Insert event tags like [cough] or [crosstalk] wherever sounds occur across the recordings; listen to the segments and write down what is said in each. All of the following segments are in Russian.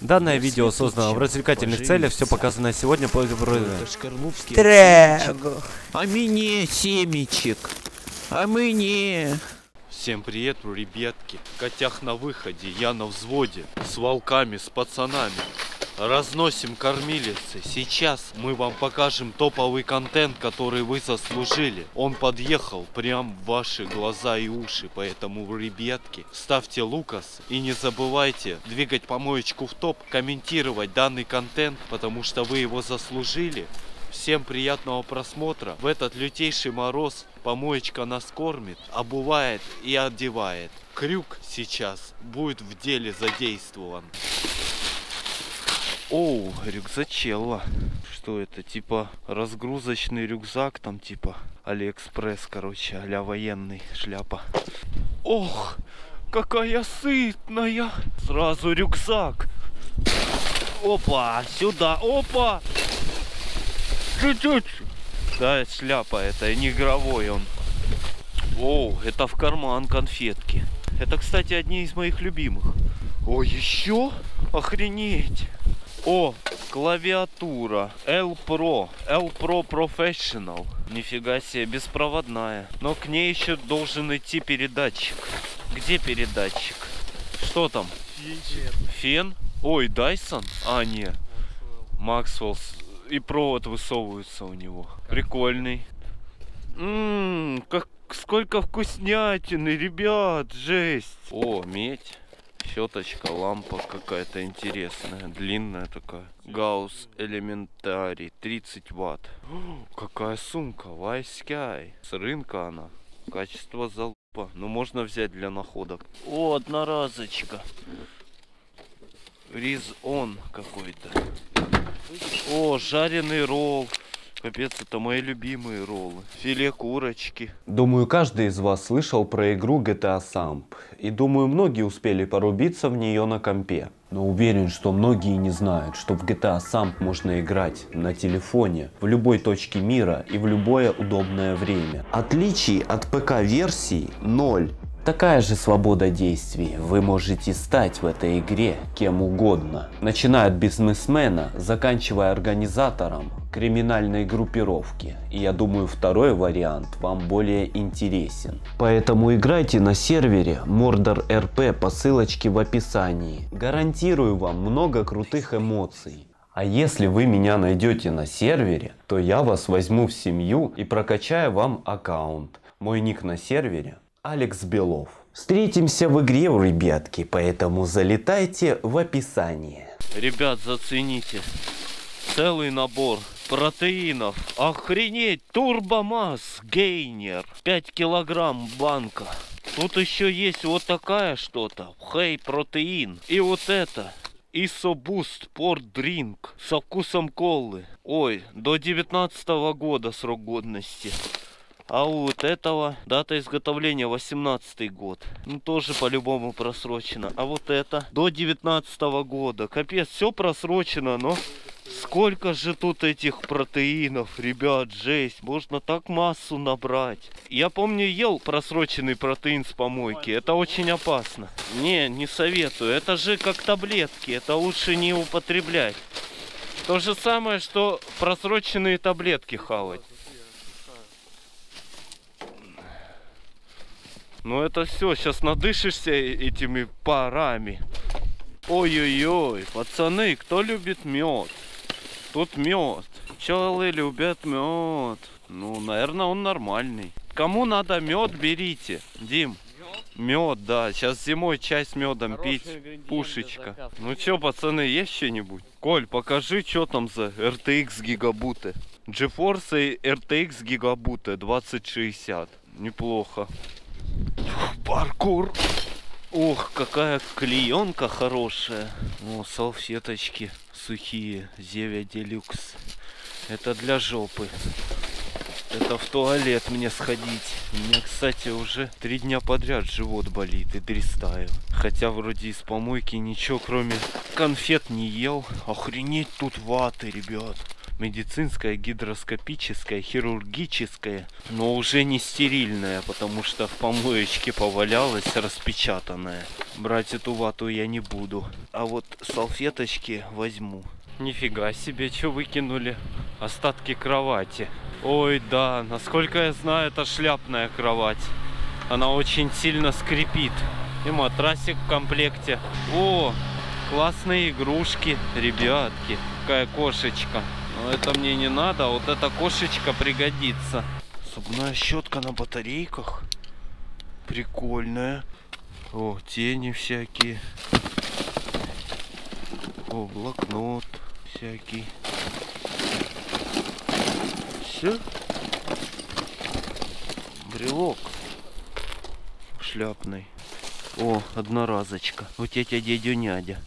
Данное видео создано в развлекательных целях, все показанное сегодня по... Трэг. А мне семечек. А мне... Всем привет, ребятки. Котях на выходе, я на взводе. С волками, с пацанами. Разносим кормилицы. Сейчас мы вам покажем топовый контент, который вы заслужили. Он подъехал прям в ваши глаза и уши. Поэтому, ребятки, ставьте лукас и не забывайте двигать помоечку в топ, комментировать данный контент, потому что вы его заслужили. Всем приятного просмотра. В этот лютейший мороз помоечка нас кормит, обувает и одевает. Крюк сейчас будет в деле задействован. Оу, рюкзачелла. Что это? Типа разгрузочный рюкзак, там типа Алиэкспресс, короче, а военный шляпа. Ох, какая сытная! Сразу рюкзак. Опа, сюда, опа! Чуть-чуть. Да, шляпа это, не игровой он. О, это в карман конфетки. Это, кстати, одни из моих любимых. О, еще? Охренеть! О, клавиатура L Pro, L Pro Professional. Нифига себе, беспроводная. Но к ней еще должен идти передатчик. Где передатчик? Что там? Фен? Ой, Dyson? А, не. Maxwell и провод высовывается у него. Прикольный. Ммм, как сколько вкуснятины, ребят, жесть. О, медь. Щеточка, лампа какая-то интересная, длинная такая. Гаусс Элементарий, 30 ватт. О, [gasps] какая сумка, Вайскай. С рынка она. Качество залупа. Ну, можно взять для находок. О, одноразочка. Риз он какой-то. О, жареный ролл. Капец, это мои любимые роллы. Филе курочки. Думаю, каждый из вас слышал про игру GTA Samp. И думаю, многие успели порубиться в нее на компе. Но уверен, что многие не знают, что в GTA Samp можно играть на телефоне, в любой точке мира и в любое удобное время. Отличий от ПК-версии ноль. Такая же свобода действий вы можете стать в этой игре кем угодно. Начиная от бизнесмена, заканчивая организатором криминальной группировки. И я думаю второй вариант вам более интересен. Поэтому играйте на сервере Mordor RP по ссылочке в описании. Гарантирую вам много крутых эмоций. А если вы меня найдете на сервере, то я вас возьму в семью и прокачаю вам аккаунт. Мой ник на сервере Алекс Белов. Встретимся в игре, ребятки, поэтому залетайте в описание. Ребят, зацените. Целый набор протеинов. Охренеть! Турбомасс Гейнер. 5 килограмм банка. Тут еще есть вот такая что-то. Хей протеин. И вот это. Исобуст Порт Дринк со вкусом колы. Ой, до 19 года срок годности. А вот этого дата изготовления 18 год. Ну тоже по-любому просрочено. А вот это до 19 года. Капец, все просрочено, но сколько же тут этих протеинов, ребят, жесть. Можно так массу набрать. Я помню, ел просроченный протеин с помойки. Это очень опасно. Не, не советую. Это же как таблетки. Это лучше не употреблять. То же самое, что просроченные таблетки хавать. Ну это все, сейчас надышишься этими парами. Ой-ой-ой, пацаны, кто любит мед? Тут мед. Пчелы любят мед. Ну, наверное, он нормальный. Кому надо мед, берите. Дим. Мед, да. Сейчас зимой чай с медом пить. Пушечка. Ну что, пацаны, есть что-нибудь? Коль, покажи, что там за RTX гигабуты. GeForce RTX гигабуты 2060. Неплохо. Паркур. Ох, какая клеенка хорошая. О, салфеточки сухие. Зевя Делюкс. Это для жопы. Это в туалет мне сходить. У меня, кстати, уже три дня подряд живот болит и дристаю. Хотя вроде из помойки ничего кроме конфет не ел. Охренеть тут ваты, ребят медицинская, гидроскопическая, хирургическая, но уже не стерильная, потому что в помоечке повалялась распечатанная. Брать эту вату я не буду. А вот салфеточки возьму. Нифига себе, что выкинули? Остатки кровати. Ой, да, насколько я знаю, это шляпная кровать. Она очень сильно скрипит. И матрасик в комплекте. О, классные игрушки, ребятки. Какая кошечка. Но это мне не надо, а вот эта кошечка пригодится. Зубная щетка на батарейках. Прикольная. О, тени всякие. О, блокнот всякий. Все. Брелок шляпный. О, одноразочка. У тетя дядю нядя.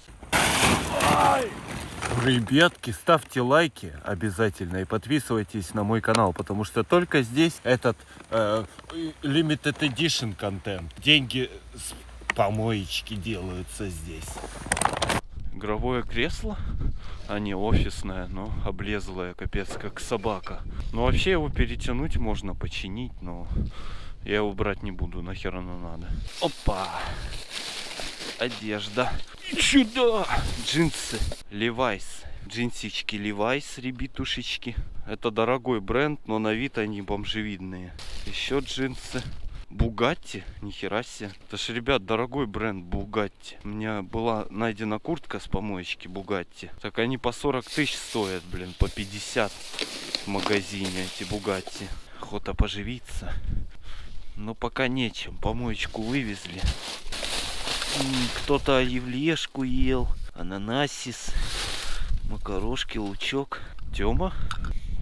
Ребятки, ставьте лайки обязательно и подписывайтесь на мой канал, потому что только здесь этот э, limited edition контент. Деньги с помоечки делаются здесь. Игровое кресло? А не офисное, но облезлое, капец, как собака. Ну вообще его перетянуть можно, починить, но я его брать не буду, нахер оно надо. Опа! Одежда. Сюда! Джинсы. Levi's. Джинсички Levi's, ребятушечки. Это дорогой бренд, но на вид они бомжевидные. Еще джинсы. Бугатти, нихера себе. Это ж, ребят, дорогой бренд Бугатти. У меня была найдена куртка с помоечки Бугатти. Так они по 40 тысяч стоят, блин, по 50 в магазине эти Бугатти. Охота поживиться. Но пока нечем. Помоечку вывезли. Кто-то оливьешку ел, ананасис, макарошки, лучок. Тёма?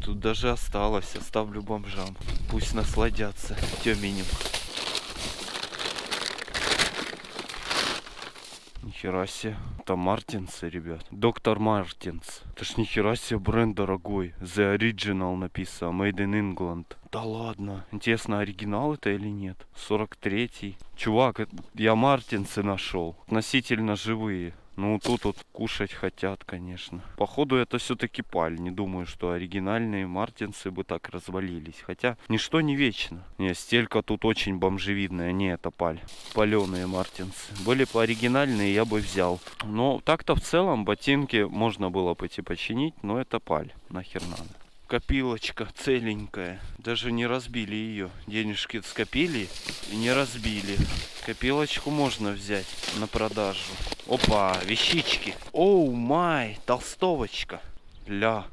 Тут даже осталось, оставлю бомжам. Пусть насладятся Тёменем. Нихера себе. Это Мартинсы, ребят. Доктор Мартинс. Это ж нихера себе бренд дорогой. The Original написано. Made in England. Да ладно. Интересно, оригинал это или нет? 43-й. Чувак, я Мартинсы нашел. Относительно живые. Ну, тут вот кушать хотят, конечно. Походу, это все-таки паль. Не думаю, что оригинальные мартинсы бы так развалились. Хотя, ничто не вечно. Не, стелька тут очень бомжевидная. Не, это паль. Паленые мартинсы. Были бы оригинальные, я бы взял. Но так-то в целом ботинки можно было пойти починить, но это паль. Нахер надо копилочка целенькая. Даже не разбили ее. Денежки скопили и не разбили. Копилочку можно взять на продажу. Опа, вещички. Оу май, толстовочка. Ля.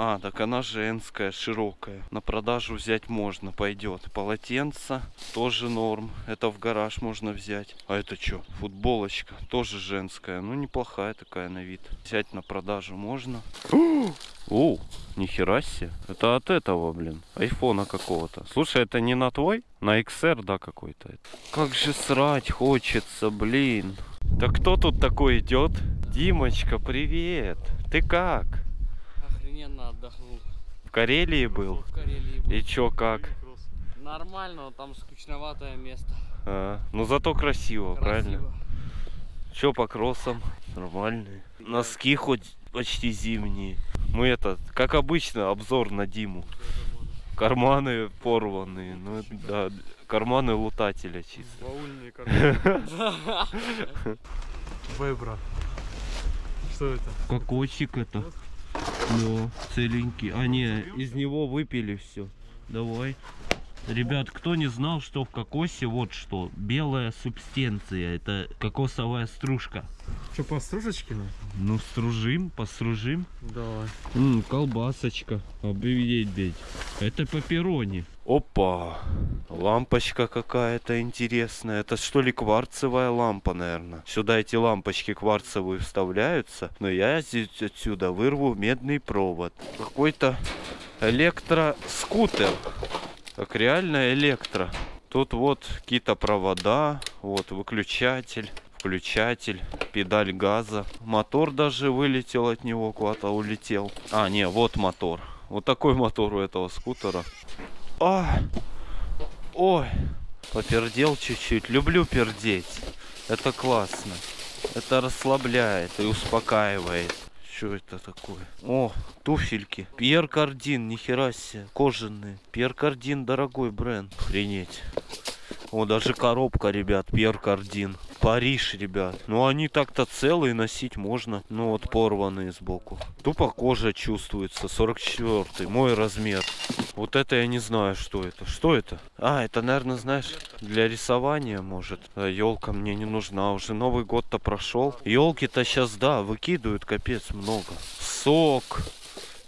А, так она женская, широкая. На продажу взять можно, пойдет. Полотенце тоже норм. Это в гараж можно взять. А это что? Футболочка, тоже женская. Ну, неплохая такая на вид. Взять на продажу можно. [gasps] О, нихера себе. Это от этого, блин, айфона какого-то. Слушай, это не на твой? На XR, да, какой-то? Как же срать хочется, блин. Да кто тут такой идет? Димочка, привет. Ты как? Охрененно отдохнул. В Карелии был? В Карелии был. И чё, как? Нормально, но там скучноватое место. А, ну зато красиво, правильно? Красиво. Чё по кроссам? Нормальные. Носки хоть почти зимние. Мы это, как обычно, обзор на Диму. Карманы порванные. Ну, да, карманы лутателя чисто. Баульные [laughs] [laughs] карманы. Вебра. Что это? Кокосик это. Ну, целенький. А не, из него выпили все. Давай. Ребят, кто не знал, что в кокосе вот что, белая субстанция, это кокосовая стружка. Что, по стружечке? ну? Ну, стружим, постружим. Давай. М, колбасочка. Объедеть, бить. Это пепперони. Опа! Лампочка какая-то интересная. Это что ли кварцевая лампа, наверное? Сюда эти лампочки кварцевые вставляются. Но я здесь отсюда вырву медный провод. Какой-то электроскутер. Так реально электро. Тут вот какие-то провода. Вот выключатель включатель, педаль газа. Мотор даже вылетел от него, куда-то улетел. А, не, вот мотор. Вот такой мотор у этого скутера. А! Ой! Попердел чуть-чуть. Люблю пердеть. Это классно. Это расслабляет и успокаивает. Что это такое? О, туфельки. Пьер Кардин, нихера себе. Кожаные. Пьер Кардин дорогой бренд. Охренеть. О, даже коробка, ребят, Пьер Кардин. Париж, ребят. Ну, они так-то целые носить можно. Ну, вот порванные сбоку. Тупо кожа чувствуется. 44 мой размер. Вот это я не знаю, что это. Что это? А, это, наверное, знаешь, для рисования, может. Елка мне не нужна. Уже Новый год-то прошел. Елки-то сейчас, да, выкидывают капец много. Сок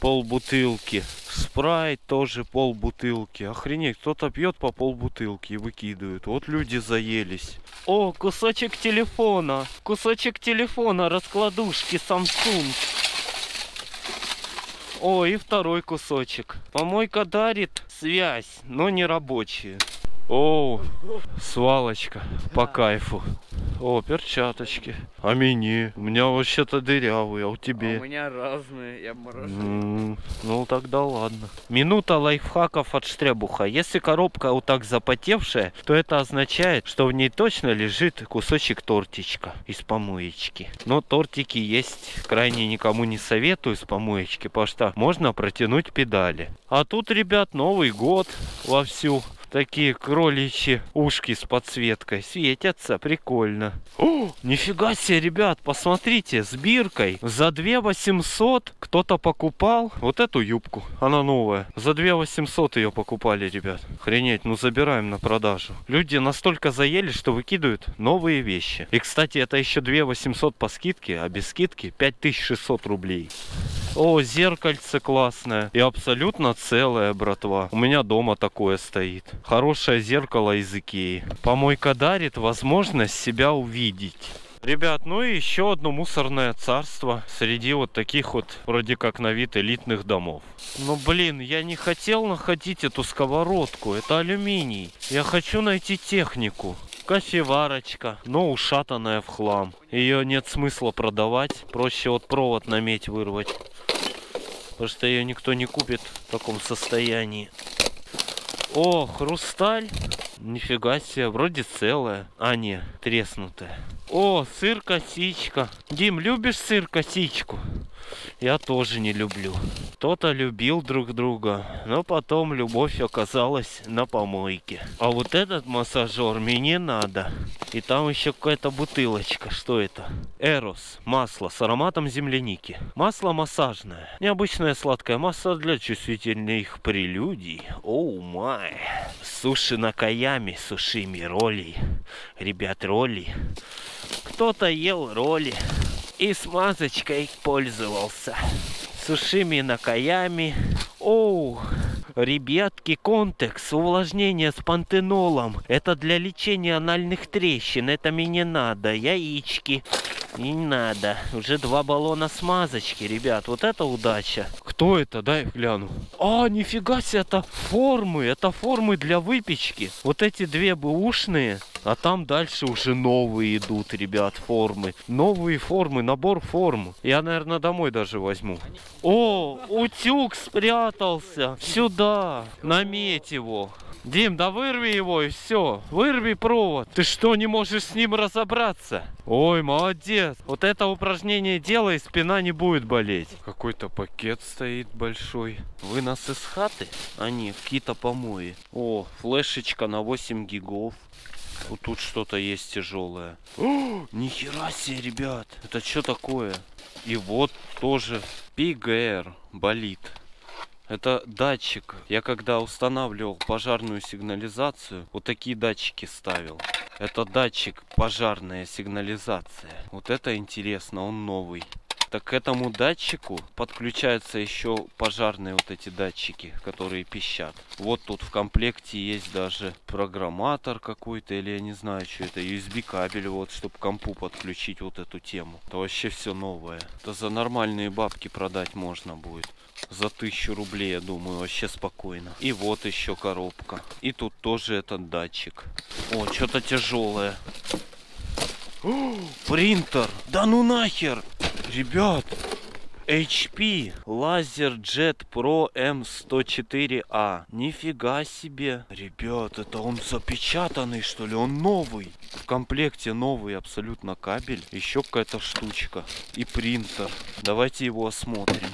полбутылки. Спрайт тоже полбутылки. Охренеть, кто-то пьет по полбутылки и выкидывает. Вот люди заелись. О, кусочек телефона. Кусочек телефона, раскладушки Samsung. О, и второй кусочек. Помойка дарит связь, но не рабочие. О, свалочка по кайфу. О, перчаточки. А мини? У меня вообще-то дырявый, а у А у меня разные, я мороженое. Ну тогда ладно. Минута лайфхаков от Штребуха. Если коробка вот так запотевшая, то это означает, что в ней точно лежит кусочек тортичка из помоечки. Но тортики есть крайне никому не советую из помоечки, потому что можно протянуть педали. А тут, ребят, Новый год вовсю. Такие кроличьи ушки с подсветкой светятся, прикольно. О, нифига себе, ребят, посмотрите, с биркой за 2 800 кто-то покупал вот эту юбку, она новая. За 2 800 ее покупали, ребят. Охренеть, ну забираем на продажу. Люди настолько заели, что выкидывают новые вещи. И, кстати, это еще 2 800 по скидке, а без скидки 5600 рублей. О, зеркальце классное. И абсолютно целое, братва. У меня дома такое стоит. Хорошее зеркало из Икеи. Помойка дарит возможность себя увидеть. Ребят, ну и еще одно мусорное царство среди вот таких вот вроде как на вид элитных домов. Ну блин, я не хотел находить эту сковородку, это алюминий. Я хочу найти технику. Кофеварочка, но ушатанная в хлам. Ее нет смысла продавать, проще вот провод на медь вырвать. Потому что ее никто не купит в таком состоянии. О, хрусталь. Нифига себе, вроде целая. А, не, треснутая. О, сыр-косичка. Дим, любишь сыр-косичку? Я тоже не люблю. Кто-то любил друг друга, но потом любовь оказалась на помойке. А вот этот массажер мне не надо. И там еще какая-то бутылочка. Что это? Эрос. Масло с ароматом земляники. Масло массажное. Необычное сладкое масло для чувствительных прелюдий. Оу май. Суши на каями, сушими роли. Ребят, роли. Кто-то ел роли и смазочкой пользовался. Сушими на каями. Оу, ребятки, контекс, увлажнение с пантенолом. Это для лечения анальных трещин. Это мне не надо. Яички. Не надо. Уже два баллона смазочки, ребят. Вот это удача. Кто это? Дай гляну. А, нифига себе, это формы. Это формы для выпечки. Вот эти две бэушные. А там дальше уже новые идут, ребят, формы. Новые формы, набор форм. Я, наверное, домой даже возьму. О, утюг спрятался. Сюда. Наметь его. Дим, да вырви его и все. Вырви провод. Ты что, не можешь с ним разобраться? Ой, молодец. Вот это упражнение делай, спина не будет болеть. Какой-то пакет стоит большой. Вы нас из хаты? А нет, какие-то помои. О, флешечка на 8 гигов. Вот тут что-то есть тяжелое. Нихера себе, ребят. Это что такое? И вот тоже PGR болит. Это датчик. Я когда устанавливал пожарную сигнализацию, вот такие датчики ставил. Это датчик пожарная сигнализация. Вот это интересно, он новый. Так к этому датчику подключаются еще пожарные вот эти датчики, которые пищат. Вот тут в комплекте есть даже программатор какой-то, или я не знаю, что это, USB кабель, вот, чтобы к компу подключить вот эту тему. Это вообще все новое. Это за нормальные бабки продать можно будет. За тысячу рублей, я думаю, вообще спокойно. И вот еще коробка. И тут тоже этот датчик. О, что-то тяжелое. О, принтер! Да ну нахер! Ребят, HP LaserJet Pro M104A. Нифига себе. Ребят, это он запечатанный, что ли? Он новый. В комплекте новый абсолютно кабель. Еще какая-то штучка. И принтер. Давайте его осмотрим.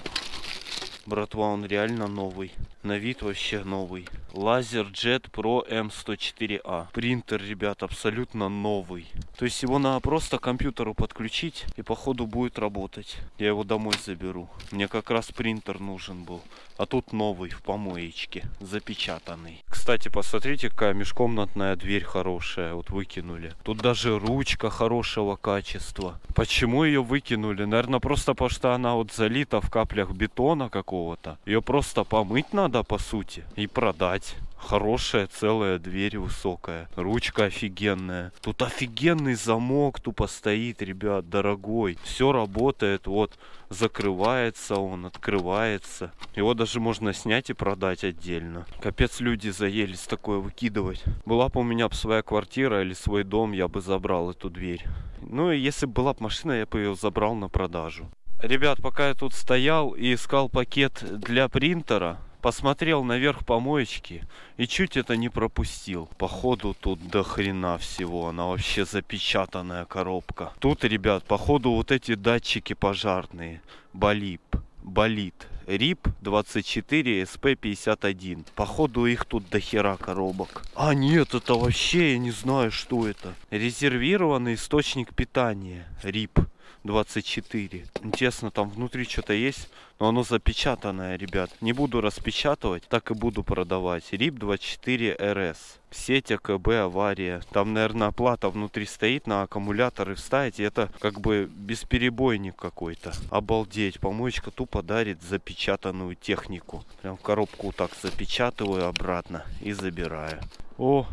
Братва, он реально новый. На вид вообще новый. LaserJet Pro M104A. Принтер, ребят, абсолютно новый. То есть его надо просто к компьютеру подключить и походу будет работать. Я его домой заберу. Мне как раз принтер нужен был. А тут новый в помоечке, запечатанный. Кстати, посмотрите, какая межкомнатная дверь хорошая. Вот выкинули. Тут даже ручка хорошего качества. Почему ее выкинули? Наверное, просто потому что она вот залита в каплях бетона какого-то. Ее просто помыть надо, по сути, и продать. Хорошая целая дверь высокая. Ручка офигенная. Тут офигенный замок тупо стоит, ребят, дорогой. Все работает. Вот закрывается он, открывается. Его даже можно снять и продать отдельно. Капец, люди заелись такое выкидывать. Была бы у меня б своя квартира или свой дом, я бы забрал эту дверь. Ну и если бы была б машина, я бы ее забрал на продажу. Ребят, пока я тут стоял и искал пакет для принтера, посмотрел наверх помоечки и чуть это не пропустил. Походу тут до хрена всего. Она вообще запечатанная коробка. Тут, ребят, походу вот эти датчики пожарные. Болип. Болит. РИП 24 СП51. Походу их тут до хера коробок. А нет, это вообще я не знаю, что это. Резервированный источник питания. РИП 24. Интересно, там внутри что-то есть, но оно запечатанное, ребят. Не буду распечатывать, так и буду продавать. РИП 24 РС. Сеть АКБ авария. Там, наверное, оплата внутри стоит на аккумуляторы вставить. Это как бы бесперебойник какой-то. Обалдеть. Помоечка тупо дарит запечатанную технику. Прям коробку так запечатываю обратно и забираю. О,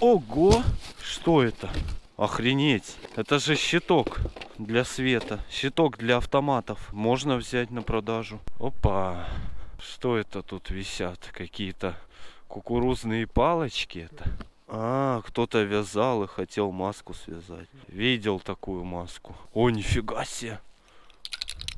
ого, что это? Охренеть, это же щиток для света, щиток для автоматов. Можно взять на продажу. Опа, что это тут висят? Какие-то кукурузные палочки это? А, кто-то вязал и хотел маску связать. Видел такую маску. О, нифига себе.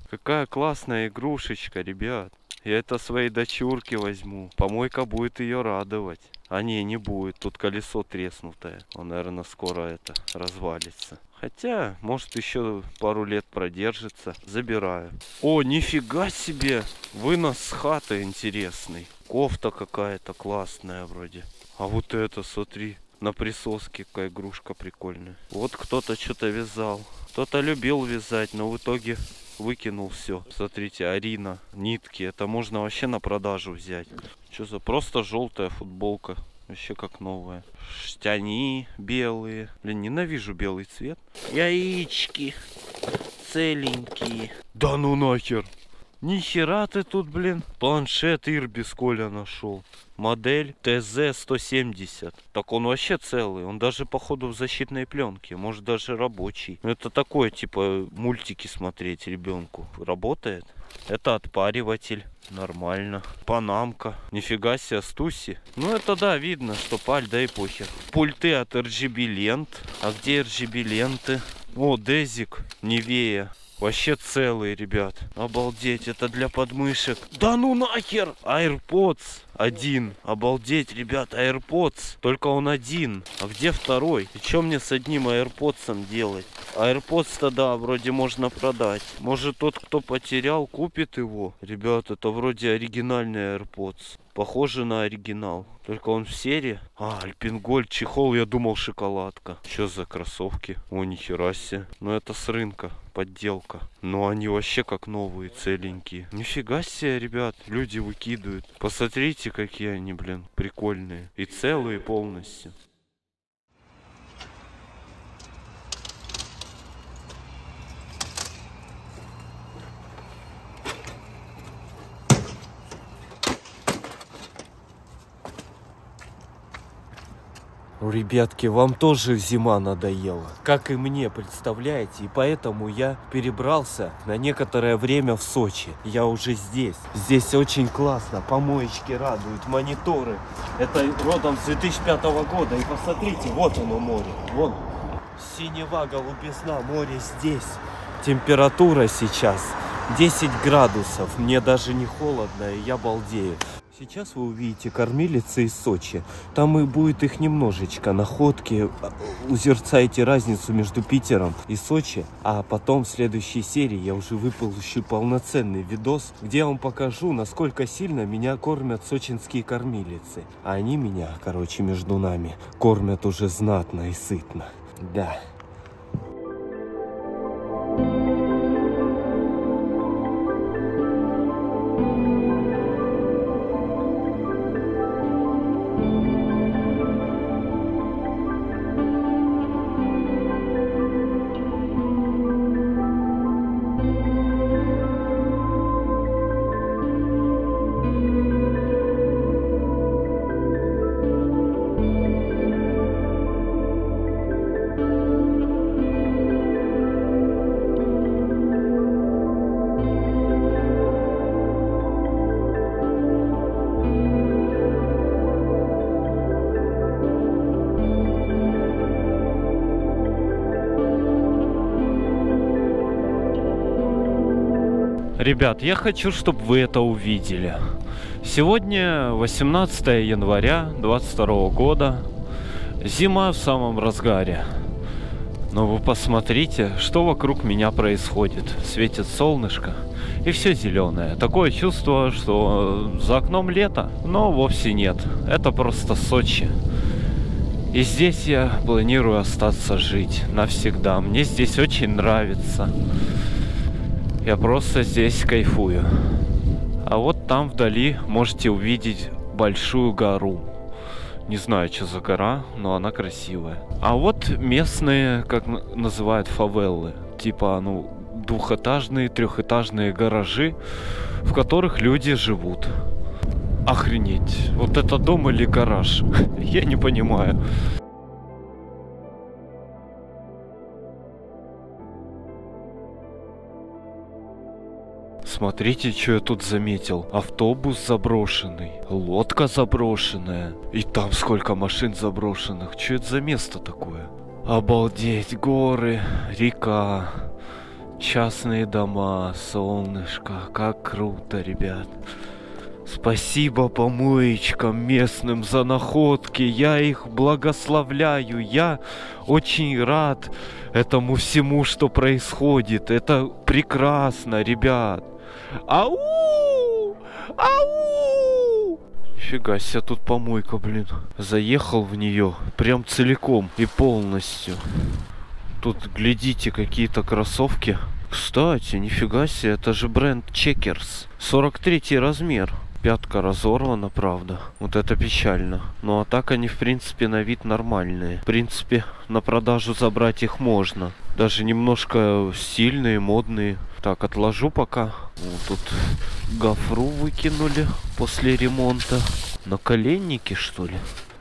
Какая классная игрушечка, ребят. Я это своей дочурке возьму. Помойка будет ее радовать. А не, не будет. Тут колесо треснутое. Он, наверное, скоро это развалится. Хотя, может, еще пару лет продержится. Забираю. О, нифига себе! Вынос с хаты интересный. Кофта какая-то классная вроде. А вот это, смотри, на присоске какая игрушка прикольная. Вот кто-то что-то вязал. Кто-то любил вязать, но в итоге выкинул все. Смотрите, Арина, нитки. Это можно вообще на продажу взять. Что за просто желтая футболка. Вообще как новая. Штяни белые. Блин, ненавижу белый цвет. Яички целенькие. Да ну нахер. Ни хера ты тут, блин. Планшет Ирбис Коля нашел. Модель ТЗ-170. Так он вообще целый. Он даже, походу, в защитной пленке. Может, даже рабочий. Это такое, типа, мультики смотреть ребенку. Работает. Это отпариватель. Нормально. Панамка. Нифига себе, стуси. Ну, это да, видно, что паль, да и похер. Пульты от RGB лент. А где RGB ленты? О, Дезик. Невея. Вообще целые, ребят. Обалдеть, это для подмышек. Да ну нахер! AirPods один. Обалдеть, ребят, AirPods. Только он один. А где второй? И что мне с одним AirPods делать? AirPods-то, да, вроде можно продать. Может, тот, кто потерял, купит его? Ребят, это вроде оригинальный AirPods. Похоже на оригинал. Только он в серии. А, Альпингольд, чехол, я думал шоколадка. Что за кроссовки? О, нихера себе. Ну это с рынка, подделка. Но они вообще как новые, целенькие. Нифига себе, ребят, люди выкидывают. Посмотрите, какие они, блин, прикольные. И целые полностью. Ребятки, вам тоже зима надоела. Как и мне, представляете? И поэтому я перебрался на некоторое время в Сочи. Я уже здесь. Здесь очень классно. Помоечки радуют, мониторы. Это родом с 2005 года. И посмотрите, вот оно море. Вон. Синева, голубизна, море здесь. Температура сейчас 10 градусов. Мне даже не холодно, и я балдею. Сейчас вы увидите кормилицы из Сочи. Там и будет их немножечко. Находки. Узерцайте разницу между Питером и Сочи. А потом в следующей серии я уже выпущу полноценный видос, где я вам покажу, насколько сильно меня кормят сочинские кормилицы. А они меня, короче, между нами, кормят уже знатно и сытно. Да. Ребят, я хочу, чтобы вы это увидели. Сегодня 18 января 22 года. Зима в самом разгаре. Но вы посмотрите, что вокруг меня происходит. Светит солнышко и все зеленое. Такое чувство, что за окном лето, но вовсе нет. Это просто Сочи. И здесь я планирую остаться жить навсегда. Мне здесь очень нравится. Я просто здесь кайфую. А вот там вдали можете увидеть большую гору. Не знаю, что за гора, но она красивая. А вот местные, как называют, фавеллы. Типа, ну, двухэтажные, трехэтажные гаражи, в которых люди живут. Охренеть. Вот это дом или гараж? [laughs] Я не понимаю. Смотрите, что я тут заметил. Автобус заброшенный, лодка заброшенная. И там сколько машин заброшенных. Что это за место такое? Обалдеть, горы, река, частные дома, солнышко. Как круто, ребят. Спасибо помоечкам местным за находки. Я их благословляю. Я очень рад этому всему, что происходит. Это прекрасно, ребят. Ау! Ау! Фига себе, тут помойка, блин. Заехал в нее прям целиком и полностью. Тут, глядите, какие-то кроссовки. Кстати, нифига себе, это же бренд Checkers. 43 размер. Пятка разорвана, правда. Вот это печально. Ну а так они, в принципе, на вид нормальные. В принципе, на продажу забрать их можно. Даже немножко стильные, модные. Так, отложу пока. Вот тут гофру выкинули после ремонта. Наколенники, что ли?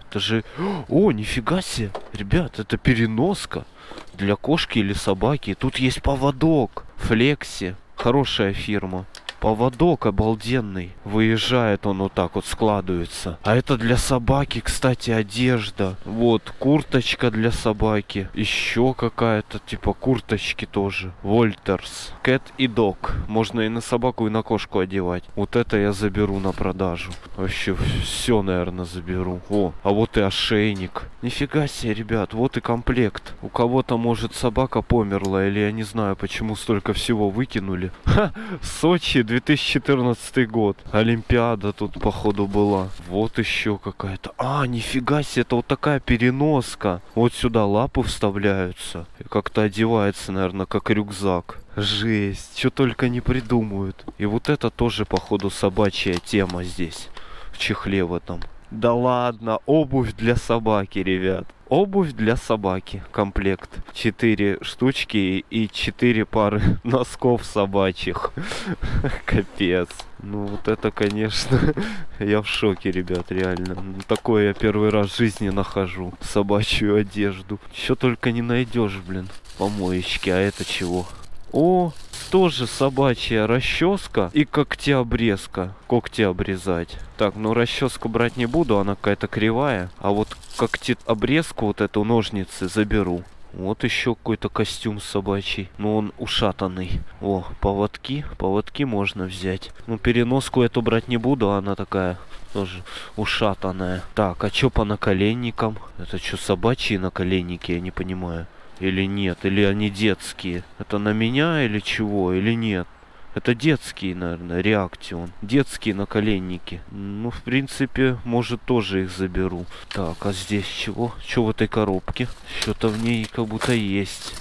Это же... О, нифига себе! Ребят, это переноска для кошки или собаки. Тут есть поводок. Флекси. Хорошая фирма. Поводок обалденный. Выезжает он вот так вот, складывается. А это для собаки, кстати, одежда. Вот, курточка для собаки. Еще какая-то, типа, курточки тоже. Вольтерс. Кэт и дог. Можно и на собаку, и на кошку одевать. Вот это я заберу на продажу. Вообще, все, наверное, заберу. О, а вот и ошейник. Нифига себе, ребят, вот и комплект. У кого-то, может, собака померла, или я не знаю, почему столько всего выкинули. Ха, Сочи, 2014 год. Олимпиада тут, походу, была. Вот еще какая-то. А, нифига себе, это вот такая переноска. Вот сюда лапы вставляются. Как-то одевается, наверное, как рюкзак. Жесть, что только не придумают. И вот это тоже, походу, собачья тема здесь. В чехле в этом. Да ладно, обувь для собаки, ребят. Обувь для собаки. Комплект. Четыре штучки и четыре пары [laughs] носков собачьих. [laughs] Капец. Ну вот это, конечно, [laughs] я в шоке, ребят, реально. Ну, Такое я первый раз в жизни нахожу. Собачью одежду. Что только не найдешь, блин. Помоечки, а это чего? О, тоже собачья расческа и когтеобрезка. Когти обрезать. Так, ну расческу брать не буду, она какая-то кривая. А вот когтеобрезку, вот эту ножницы заберу. Вот еще какой-то костюм собачий. Но он ушатанный. О, поводки. Поводки можно взять. Ну, переноску эту брать не буду, она такая тоже ушатанная. Так, а чё по наколенникам? Это что, собачьи наколенники, я не понимаю. Или нет, или они детские. Это на меня или чего, или нет? Это детские, наверное, реактион. Детские наколенники. Ну, в принципе, может, тоже их заберу. Так, а здесь чего? Что в этой коробке? Что-то в ней как будто есть.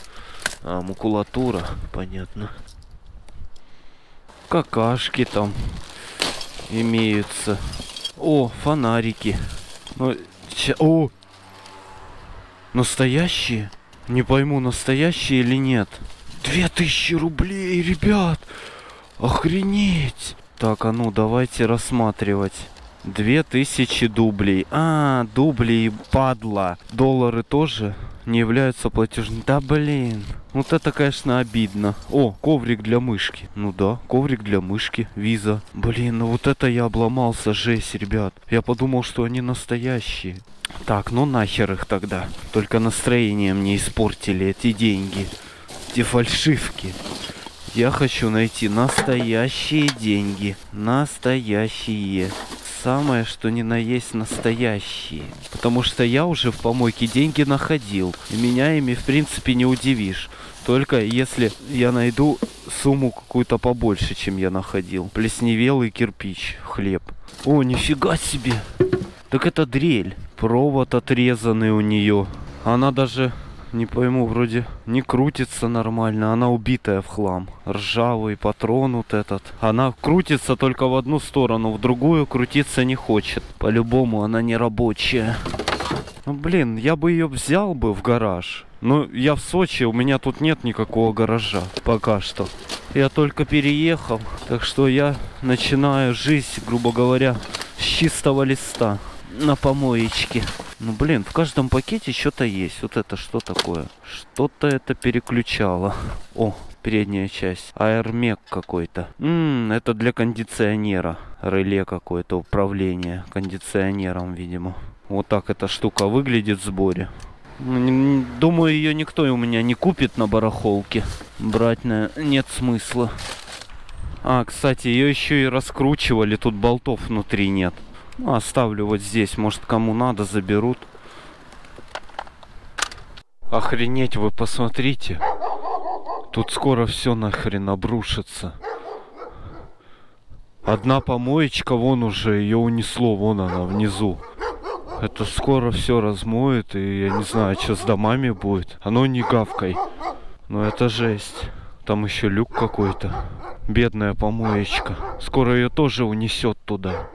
А, макулатура, понятно. Какашки там имеются. О, фонарики. Ну, О! Настоящие? Не пойму, настоящие или нет. Две тысячи рублей, ребят! Охренеть! Так, а ну, давайте рассматривать. Две тысячи дублей. А, дубли, падла. Доллары тоже не являются платежными. Да блин. Вот это, конечно, обидно. О, коврик для мышки. Ну да, коврик для мышки. Виза. Блин, ну вот это я обломался. Жесть, ребят. Я подумал, что они настоящие. Так, ну нахер их тогда. Только настроение мне испортили эти деньги. Эти фальшивки. Я хочу найти настоящие деньги. Настоящие. Самое, что ни на есть настоящие. Потому что я уже в помойке деньги находил. И меня ими, в принципе, не удивишь. Только если я найду сумму какую-то побольше, чем я находил. Плесневелый кирпич, хлеб. О, нифига себе! Так это дрель. Провод отрезанный у нее. Она даже, не пойму, вроде не крутится нормально. Она убитая в хлам. Ржавый патрон вот этот. Она крутится только в одну сторону, в другую крутиться не хочет. По-любому она не рабочая. Ну блин, я бы ее взял бы в гараж. Но я в Сочи, у меня тут нет никакого гаража пока что. Я только переехал, так что я начинаю жизнь, грубо говоря, с чистого листа на помоечке. Ну блин, в каждом пакете что-то есть. Вот это что такое? Что-то это переключало. О, передняя часть. Аэрмек какой-то. Ммм, это для кондиционера. Реле какое-то, управление кондиционером, видимо. Вот так эта штука выглядит в сборе. Ну, Думаю, ее никто у меня не купит на барахолке. Брать на... нет смысла. А, кстати, ее еще и раскручивали, тут болтов внутри нет. Ну, оставлю вот здесь, может кому надо, заберут. Охренеть, вы посмотрите. Тут скоро все нахрен обрушится. Одна помоечка, вон уже, ее унесло, вон она внизу. Это скоро все размоет, и я не знаю, что с домами будет. Оно не гавкой. Но это жесть. Там еще люк какой-то. Бедная помоечка. Скоро ее тоже унесет туда.